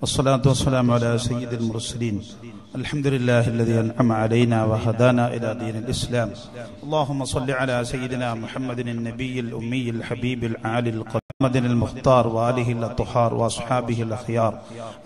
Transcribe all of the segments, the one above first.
والصلاة والسلام على سيد المرسلين. الحمد لله الذي أنعم علينا وهدانا إلى دين الإسلام. اللهم صل على سيدنا محمد النبي الأمي الحبيب العالي القدير محمد المختار وآله الأطهار وأصحابه الأخيار.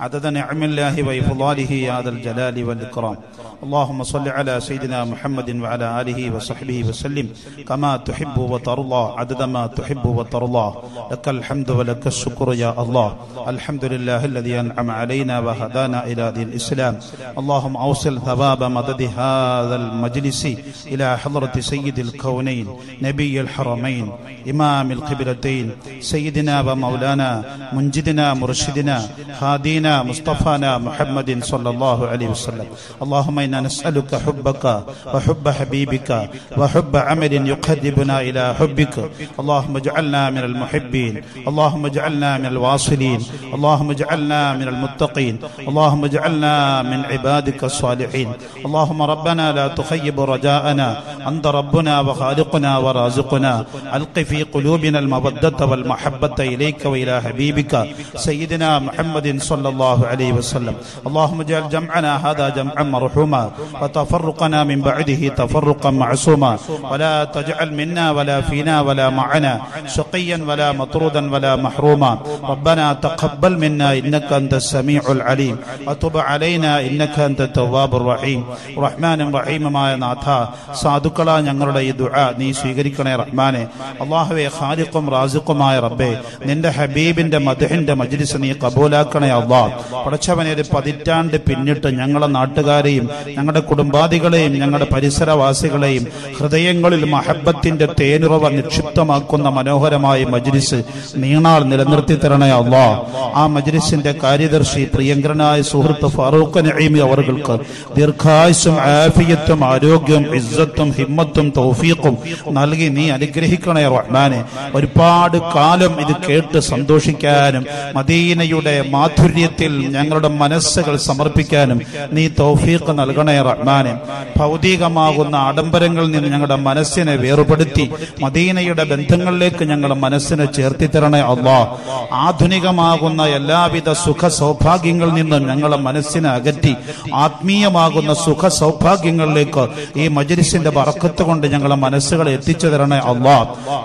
عدد نعم الله وإفضاله يا ذا الجلال والإكرام. اللهم صل على سيدنا محمد وعلى آله وصحبه وسلم. كما تحب وترضى. عدد ما تحب وترضى. لك الحمد ولك الشكر يا الله. الحمد لله الذي أنعم علينا وهدانا إلى دين الإسلام. اللهم أوصل ثواب مدد هذا المجلس إلى حضرة سيد الكونين نبي الحرمين إمام القبلتين سيدنا ومولانا منجدنا مرشدنا هادينا مصطفانا محمد صلى الله عليه وسلم. اللهم إنا نسألك حبك وحب حبيبك وحب عمل يقربنا إلى حبك. اللهم اجعلنا من المحبين. اللهم اجعلنا من الواصلين. اللهم اجعلنا من المتقين. اللهم اجعلنا من عبادك الصالحين. اللهم ربنا لا تخيب رجاءنا. أنت ربنا وخالقنا ورازقنا. ألق في قلوبنا المودة والمحبة إليك وإلى حبيبك. سيدنا محمد صلى الله عليه وسلم. اللهم اجعل جمعنا هذا جمعا مرحوما. وتفرقنا من بعده تفرقا معصوما. ولا تجعل منا ولا فينا ولا معنا شقيا ولا مطرودا ولا محروما. ربنا تقبل منا إنك أنت السميع العليم وتب علينا إنك أنت التواب الرحيم റഹ്മാൻ റഹീമുമായ നാഥ സാധുക്കള ഞങ്ങളുടെ ഈ ദുആ നീ സ്വീകരിക്കണേ റഹ്മാനെ അള്ളാഹുവെ ഖാലിഖും റാസിഖുമായ റബ്ബേ നിന്റെ ഹബീബിന്റെ മദഹിന്റെ മജ്ലിസ് നീ കബൂലാക്കണേ അള്ളാഹ് പടച്ചവനെ ഒരു പതിറ്റാണ്ട് പിന്നിട്ട് ഞങ്ങളെ നാട്ടുകാരെയും ഞങ്ങളുടെ കുടുംബാദികളെയും ഞങ്ങളുടെ പരിസരവാസികളെയും ഹൃദയങ്ങളിൽ മഹബത്തിന്റെ തേനുറവ നിക്ഷിപ്തമാക്കുന്ന മനോഹരമായ മജ്ലിസ് നീണാൾ നിലനിർത്തി തരണേ അള്ളാ ആ മജ്ലിസിന്റെ കാര്യദർശി പ്രിയങ്കരനായ സുഹൃത്ത് ഫാറൂഖ് നഈമി അവർക്ക് ദീർഘായുസും ആഫിയത്തും ആരോഗ്യവും ഇസ്സത്തും ഹിമ്മത്തും തൗഫീഖും നൽകി നീ അനുഗ്രഹിക്കണേ റഹ്മാനെ. ഒരുപാട് കാലം ഇത് കേട്ട് സന്തോഷിക്കാനും മദീനയുടെ മാധുര്യത്തിൽ ഞങ്ങളുടെ മനസ്സുകൾ സമർപ്പിക്കാനും നീ തൗഫീഖ് നൽകണേ റഹ്മാനെ. ഭൗതികമാകുന്ന ആഡംബരങ്ങളിൽ നിന്ന് ഞങ്ങളുടെ മനസ്സിനെ വേർപെടുത്തി മദീനയുടെ ബന്ധങ്ങളിലേക്ക് ഞങ്ങളുടെ മനസ്സിനെ ചേർത്തി തരണേ അള്ളാ. ആധുനികമാകുന്ന എല്ലാവിധ സുഖ സൗഭാഗ്യങ്ങളിൽ നിന്ന് ഞങ്ങളെ മനസ്സിനെ അകറ്റി ആത്മീയമാകുന്ന സുഖ സൗഭാഗ്യങ്ങളിലേക്ക് ഈ മജലിസിന്റെ വറക്കത്ത് കൊണ്ട് ഞങ്ങളെ മനസ്സുകളെ എത്തിച്ചു തരണേ അള്ളാ.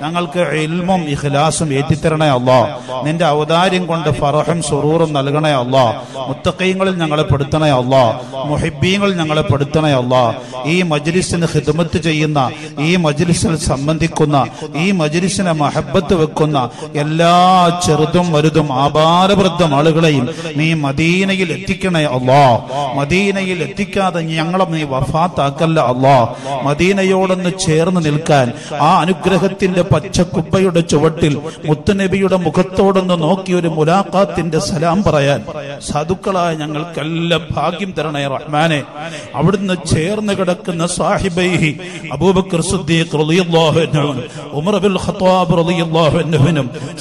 ഞങ്ങൾക്ക് എൽമും ഇഖ്ലാസും ഏറ്റിത്തരണേ അള്ളാ. നിന്റെ അവതാര്യം കൊണ്ട് ഫറഹും സുറൂറും നൽകണേ അള്ളാ. മുത്തക്കയങ്ങളിൽ ഞങ്ങളെ പെടുത്തണേ അള്ളാ. മുഹിബീങ്ങളിൽ ഞങ്ങളെ പെടുത്തണേ അള്ളാ. ഈ മജ്ലിസിന് ഹിദ്മത്ത് ചെയ്യുന്ന ഈ മജ്ലിസിൽ സംബന്ധിക്കുന്ന ഈ മജ്ലിസിനെ മഹബത്ത് വെക്കുന്ന എല്ലാ ചെറുതും വലുതും ആപാരവൃദ്ധം ആളുകളെയും നീ മദീനയിൽ എത്തിക്കണേ അള്ളാ. മദീനയിൽ എത്തിക്കാതെ ഞങ്ങളെ നീ വഫാത്താക്കല്ല അള്ളാ. മദീനയോടൊന്ന് ചേർന്ന് നിൽക്കാൻ ആ അനുഗ്രഹത്തിന്റെ പച്ചക്കുപ്പയുടെ ചുവട്ടിൽ മുത്തുനബിയുടെ മുഖത്തോടൊന്ന് നോക്കി ഒരു മുലാഖാത്തിന്റെ സലാം പറയാൻ സാധുക്കളായ ഞങ്ങൾക്കെല്ലാം ഭാഗ്യം തരണേ റഹ്മാനെ. അവിടുന്ന് ചേർന്ന് കിടക്കുന്ന സാഹിബൈഹി അബൂബക്കർ ഉമർ ഖത്താബ് റളിയല്ലാഹു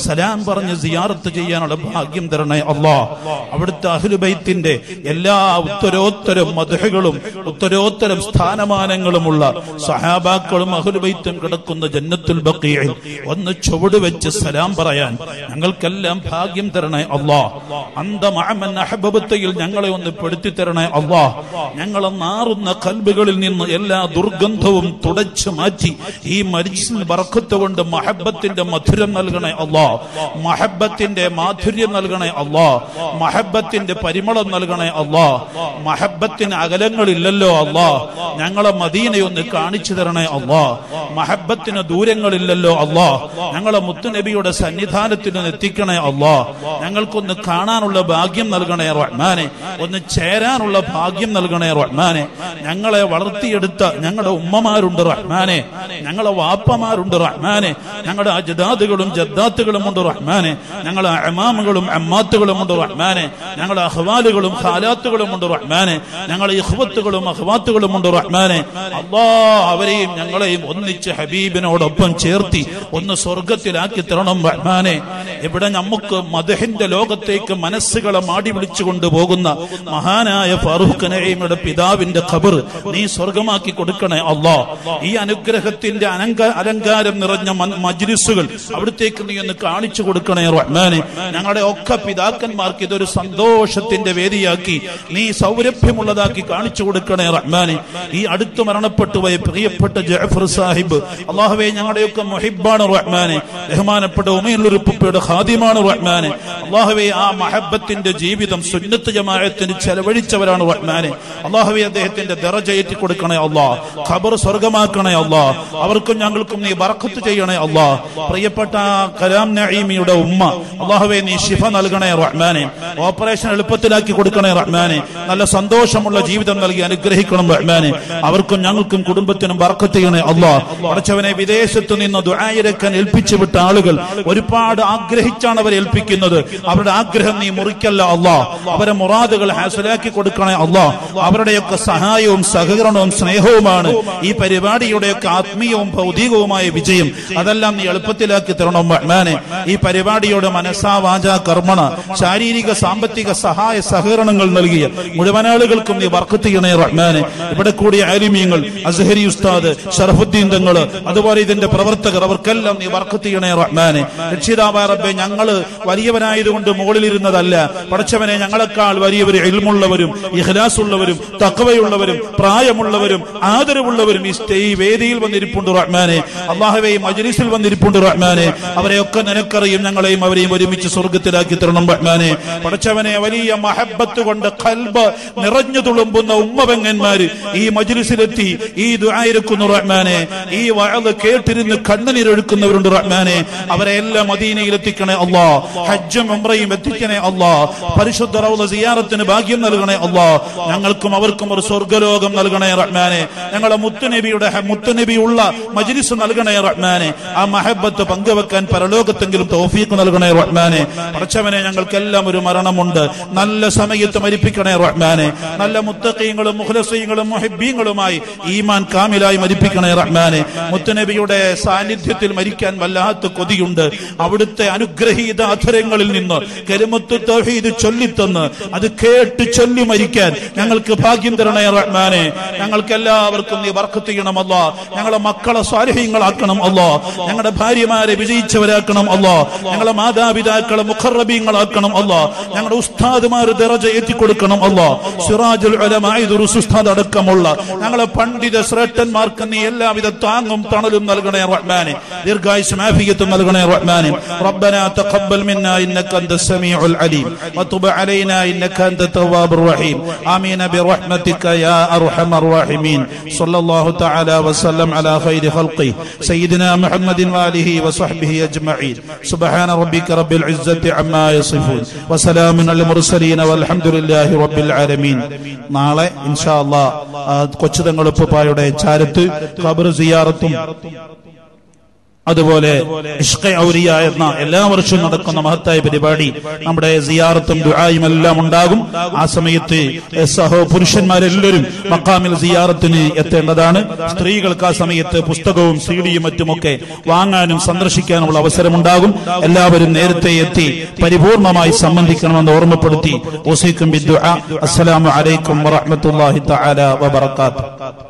സലാം പറഞ്ഞ് സിയാറത്ത് ചെയ്യാനുള്ള ഭാഗ്യം തരണേ അല്ലാഹ് അവിടുത്തെ അഹ്ലുബൈത്തിന്റെ എല്ലാ ഉത്തരോത്തരം മധുഹകളും ഉത്തരോത്തരം സ്ഥാനമാനങ്ങളുമുള്ള സഹാബാക്കളും അഹ്ലുബൈത്തും കിടക്കുന്ന ജന്നത്തുൽ ബഖീഇൽ ഒന്ന് ചുവട് വെച്ച് സലാം പറയാൻ ഞങ്ങൾക്കെല്ലാം ഭാഗ്യം തരണേ അല്ലാഹ് അന്തമഅമൻ അഹബബത്തയിൽ ഞങ്ങളെ ഒന്ന് പെടുത്തി തരണേ അള്ളാ. ഞങ്ങളെ നാറുന്ന കൽബുകളിൽ നിന്ന് എല്ലാ ദുർഗന്ധവും തുടച്ചു മാറ്റി ഈ മരിച്ചിൽ വറക്കത്ത് കൊണ്ട് മഹബത്തിന്റെ മധുരം നൽകണേ അള്ളാ. മഹബത്തിന്റെ മാധുര്യം നൽകണേ അല്ലാ മഹബത്തിന്റെ പരിമളം നൽകണേ അള്ളാ. മഹബത്തിന് അകലങ്ങളില്ലല്ലോ അള്ളാ. ഞങ്ങളെ മദീനയൊന്ന് കാണിച്ചു തരണേ അള്ളാ. മഹബത്തിന് ദൂരങ്ങളില്ലല്ലോ അള്ളാ. ഞങ്ങളെ മുത്തുനബിയുടെ സന്നിധാനത്തിന് എത്തിക്കണേ അള്ളാ. ഞങ്ങൾക്കൊന്ന് കാണാനുള്ള ഭാഗ്യം നൽകണേ റഹ്മാനെ. ഒന്ന് ചേരാനുള്ള ഭാഗ്യം നൽകണേ റഹ്മാനെ. ഞങ്ങളെ വളർത്തിയെടുത്ത ഞങ്ങളുടെ ഉമ്മമാരുണ്ട് റഹ്മാനെ. ഞങ്ങളെ വാപ്പമാരുണ്ട് റഹ്മാനെ. ഞങ്ങളുടെ അജദാദുകളും ജദ്ദാത്തുകളും ഉണ്ട് റഹ്മാനെ. ഞങ്ങളെ അമാമുകളും അമ്മാത്തുകളും ഉണ്ട് റഹ്മാനെ. റഹ്മാനെ ഞങ്ങളുടെ അഹ്വാലുകളും ഹാലാത്തുകളും ഉണ്ട് റഹ്മാനെ ഞങ്ങളുടെ ഇഹ്വത്തുകളും അഹ്വാത്തുകളും ഉണ്ട് റഹ്മാനെ. അള്ളാ അവരെയും ഞങ്ങളെയും ഒന്നിച്ച് ഹബീബിനോടൊപ്പം ചേർത്തി ഒന്ന് സ്വർഗത്തിലാക്കി തരണം റഹ്മാനെ. ഇവിടെ നമുക്ക് മദഹിന്റെ ലോകത്തേക്ക് മനസ്സുകളെ മാടി വിളിച്ചു കൊണ്ടുപോകുന്ന മഹാനായ ഫാറൂഖ് നഹീമയുടെ പിതാവിന്റെ ഖബർ നീ സ്വർഗമാക്കി കൊടുക്കണേ അള്ളാ. ഈ അനുഗ്രഹത്തിന്റെ അനങ്ക അലങ്കാരം നിറഞ്ഞ മജ്ലിസുകൾ അവിടത്തേക്ക് നീ ഒന്ന് കാണിച്ചു കൊടുക്കണേ റഹ്മാനെ. ഞങ്ങളുടെ ഒക്കെ പിതാക്കന്മാർക്ക് ഇതൊരു സന്തോഷത്തിന്റെ വേദിയാക്കി. നീ സൗരഭ്യമുള്ളതാക്കി കാണിച്ചു കൊടുക്കണേ റഹ്മാനെ. ഈ അടുത്ത് മരണപ്പെട്ടു പോയ പ്രിയപ്പെട്ട ജഅഫർ സാഹിബ് അള്ളാഹുവെ ഞങ്ങളുടെയൊക്കെ മൊഹിബാണ് റഹ്മാനെ. ബഹുമാനപ്പെട്ട ഉമയുള്ളൊരുപ്പയുടെ ഖാദിമാണ് റഹ്മാനെ. അള്ളാഹുവെ ആ മഹബത്തിന്റെ ജീവിതം സുന്നത്ത് ജമാഅത്തിന് ചെലവഴിച്ചവരാണ് റഹ്മാനെ. അള്ളാഹുവെ അദ്ദേഹത്തിന്റെ ദറജയറ്റി കൊടുക്കണേ അള്ളാഹ് ഖബർ സ്വർഗമാക്കണേ അള്ളാഹ് അവർക്കും ഞങ്ങൾക്കും നീ ബർക്കത്ത് ചെയ്യണേ അള്ളാഹ് പ്രിയപ്പെട്ട കലാം നഈമിയുടെ ഉമ്മ അള്ളാഹുവെ നീ ശിഫ നൽകണേ റഹ്മാനെ. ഓപ്പറേഷൻ എളുപ്പത്തിലാക്കി കൊടുക്കണേ റഹ്മാനെ. നല്ല സന്തോഷമുള്ള ജീവിതം നൽകി അനുഗ്രഹിക്കണം റഹ്മാനെ. അവർക്കും ഞങ്ങൾക്കും കുടുംബത്തിനും ബർക്കത്ത് ചെയ്യണേ അള്ളാ. അടച്ചവനെ വിദേശത്തു നിന്ന് ദുരായിരക്കാൻ ഏൽപ്പിച്ചു വിട്ട ആളുകൾ ഒരുപാട് ആഗ്രഹിച്ചാണ് അവരെ ഏൽപ്പിക്കുന്നത്. അവരുടെ ആഗ്രഹം നീ മുറിക്കല്ല അള്ളാ. അവരെ മുറാദുകൾ ഹാസലാക്കി കൊടുക്കണേ അള്ളാ. അവരുടെയൊക്കെ സഹായവും സഹകരണവും സ്നേഹവുമാണ് ഈ പരിപാടിയുടെയൊക്കെ ആത്മീയവും ഭൗതികവുമായ വിജയം. അതെല്ലാം നീ എളുപ്പത്തിലാക്കി തരണം റഹ്മാനെ. ഈ പരിപാടിയുടെ മനസ്സാ വാച കർമ്മണ. ശാരീരിക സാമ്പത്തിക സഹായ സഹകരണങ്ങൾ നൽകിയ മുഴുവൻ ആളുകൾക്കും നീ വർക്ക് ചെയ്യണേ റഹ്മാനെ. ഇവിടെ കൂടിയ ആലിമീങ്ങൾ അസഹരി ഉസ്താദ് ഷറഫുദ്ദീൻ തങ്ങൾ അതുപോലെ ഇതിന്റെ പ്രവർത്തകർ അവർക്കെല്ലാം നീ വർക്ക് ചെയ്യണേ റഹ്മാനെ. രക്ഷിതാവായ റബ്ബെ ഞങ്ങൾ വലിയവനായതുകൊണ്ട് മുകളിലിരുന്നതല്ല. പഠിച്ചവനെ ഞങ്ങളെക്കാൾ വലിയവർ എൽമുള്ളവരും ഇഹ്ലാസ് ഉള്ളവരും തക്കവയുള്ളവരും പ്രായമുള്ളവരും ആദരവുള്ളവരും ഈ സ്റ്റേ വേദിയിൽ വന്നിരിപ്പുണ്ട് റഹ്മാനെ. അള്ളാഹുവെ ഈ മജ്ലിസിൽ വന്നിരിപ്പുണ്ട് റഹ്മാനെ. അവരെയൊക്കെ നിനക്കറിയും ഞങ്ങളെയും അവരെയും ഒരുമിച്ച് സ്വർഗത്തിലാക്കി തരണം റഹ്മാനെ. പടച്ചവനെ വലിയ മഹബത്ത് കൊണ്ട് കൽബ് നിറഞ്ഞു തുളുമ്പുന്ന ഉമ്മപെങ്ങന്മാര് ഈ മജിലിസിലെത്തി. ഈ ദുരായിരിക്കുന്നു റഹ്മാനെ. ഈ വഴത് കേട്ടിരുന്ന് കണ്ണുനീരൊഴുക്കുന്നവരുണ്ട് റഹ്മാനെ. അവരെ എല്ലാം മദീനയിൽ എത്തിക്കണേ അല്ലാ ഹജ്ജും ഉംറയും എത്തിക്കണേ അള്ളാ. പരിശുദ്ധ റൗദ സിയാറത്തിന് ഭാഗ്യം നൽകണേ അള്ളാ. ഞങ്ങൾക്കും അവർക്കും ഒരു സ്വർഗലോകം നൽകണേ റഹ്മാനെ. ഞങ്ങളെ മുത്തുനബിയുടെ മുത്തുനബി ഉള്ള മജ്ലിസ് നൽകണേ റഹ്മാനെ. ആ മഹബത്ത് പങ്കുവെക്കാൻ പരലോകത്തെങ്കിലും തോഫീക്ക് നൽകണേ റഹ്മാനെ. പഠിച്ചവനെ ഞങ്ങൾക്കെല്ലാം ഒരു മരണമുണ്ട്. നല്ല സമയത്ത് മരിപ്പിക്കണേ റഹ്മാനെ. നല്ല മുത്തക്കീങ്ങളും മുഹ്ലസീങ്ങളും മുഹിബീങ്ങളുമായി ഈമാൻ കാമിലായി മരിപ്പിക്കണേ റഹ്മാനെ. മുത്തനബിയുടെ സാന്നിധ്യത്തിൽ മരിക്കാൻ വല്ലാത്ത കൊതിയുണ്ട്. അവിടുത്തെ അനുഗ്രഹീത അധരങ്ങളിൽ നിന്ന് കരുമത്ത് തൗഹീദ് ചൊല്ലിത്തന്ന് അത് കേട്ട് ചൊല്ലി മരിക്കാൻ ഞങ്ങൾക്ക് ഭാഗ്യം തരണേ റഹ്മാനെ. ഞങ്ങൾക്ക് എല്ലാവർക്കും നീ വർക്ക് ചെയ്യണം ഞങ്ങളെ മക്കളെ സ്വാരഹ്യങ്ങളാക്കണം അല്ലോ. ഞങ്ങളുടെ ഭാര്യമാരെ വിജയിച്ചവരാക്കണം അല്ലോ. ഞങ്ങളെ മാതാപിതാക്കളെ മുഖറബീങ്ങളാക്കണം അല്ലാ. ഞങ്ങളുടെ ഉസ്താദുമാർ ദറജ എത്തിക്കൊടുക്കണം അല്ലാ സിറാജുൽ ഉലമായ ഉസ്താദ് അടക്കമുള്ള ഞങ്ങളെ പണ്ഡിത ശ്രേഷ്ഠന്മാർക്ക് നീ എല്ലാവിധ താങ്ങും തണലും നൽകണേ റഹ്മാനെ ദീർഘായുസും ആഫിയത്തും നൽകണേ റഹ്മാനെ ربنا تقبل منا انك انت السميع العليم وتب علينا انك انت التواب الرحيم امين برحمتك يا ارحم الراحمين صلى الله تعالى وسلم على خير خلقه سيدنا محمد واله وصحبه اجمعين سبحان ربك رب العزه عما يصفون وسلام അൽ റബ്ബിൽ ആലമീൻ നാളെ ഇൻഷാ അള്ളാഹ് കൊച്ചുതങ്ങളുപ്പുപ്പായുടെ ചാരത്ത് ഖബർ സിയാറത്തും അതുപോലെ ഔരിയ എന്ന എല്ലാ വർഷവും നടക്കുന്ന മഹത്തായ പരിപാടി നമ്മുടെ സിയാറത്തും ദുആയും എല്ലാം ഉണ്ടാകും. ആ സമയത്ത് സഹോ പുരുഷന്മാരെല്ലാവരും മക്കാമിൽ സിയാറത്തിന് എത്തേണ്ടതാണ്. സ്ത്രീകൾക്ക് ആ സമയത്ത് പുസ്തകവും സീഡിയും മറ്റുമൊക്കെ വാങ്ങാനും സന്ദർശിക്കാനുമുള്ള അവസരമുണ്ടാകും. എല്ലാവരും നേരത്തെ എത്തി പരിപൂർണമായി സംബന്ധിക്കണമെന്ന് ഓർമ്മപ്പെടുത്തി. ഓസിക്കും അസ്സലാമു അലൈക്കും വറഹ്മത്തുള്ളാഹി തആല വബറകാതുഹു.